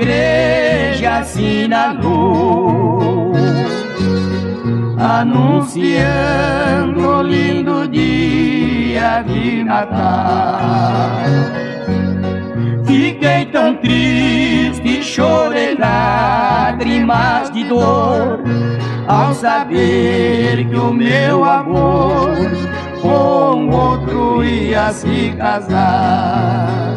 igreja assinalou, anunciando o lindo dia de Natal. Fiquei tão triste, chorei lágrimas de dor ao saber que o meu amor com outro ia se casar.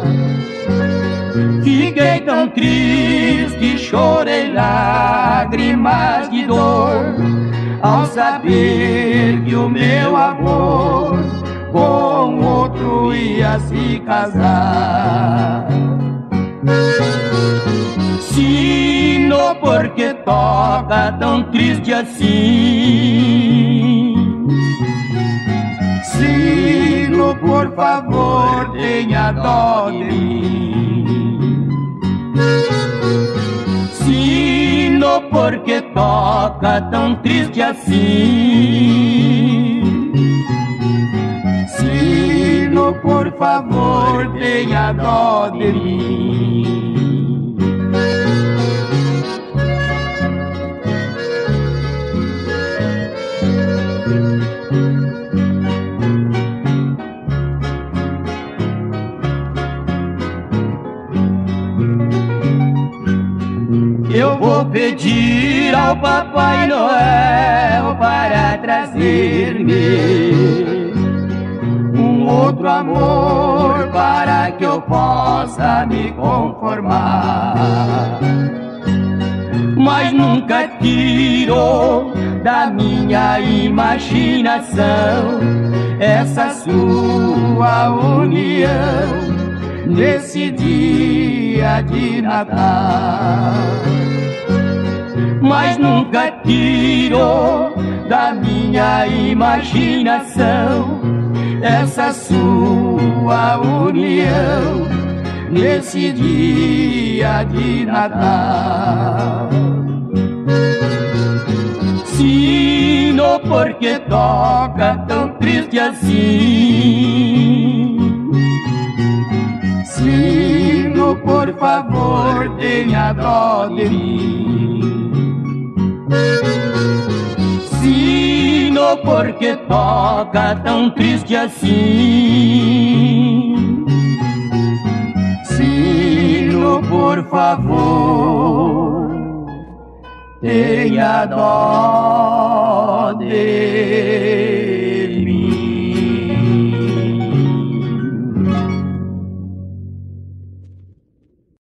Fiquei tão triste, chorei lágrimas de dor ao saber que o meu amor com outro ia se casar. Sino porque toca tão triste assim. Sino, por favor, tenha dó de mim. Porque toca tão triste assim. Sino, por favor, tenha dó de mim. Eu vou pedir ao Papai Noel para trazer-me um outro amor para que eu possa me conformar. Mas nunca tiro da minha imaginação essa sua união nesse dia de Natal. Mas nunca tiro da minha imaginação essa sua união nesse dia de Natal. Sino porque toca tão triste assim. Por favor, tenha dó de mim. Sino, porque toca tão triste assim. Sino, por favor, tenha dó de